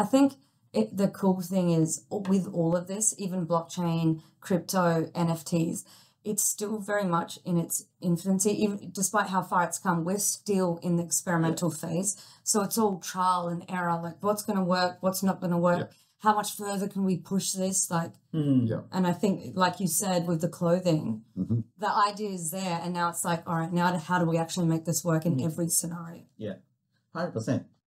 I think it, the cool thing is with all of this, even blockchain, crypto, NFTs, it's still very much in its infancy. Even despite how far it's come, we're still in the experimental yeah. phase. So it's all trial and error. Like what's going to work, what's not going to work. Yeah. How much further can we push this? Like, mm, yeah. And I think, like you said, with the clothing, mm-hmm. the idea is there, and now it's like, all right, now how do we actually make this work in mm. every scenario? Yeah, hundred percent.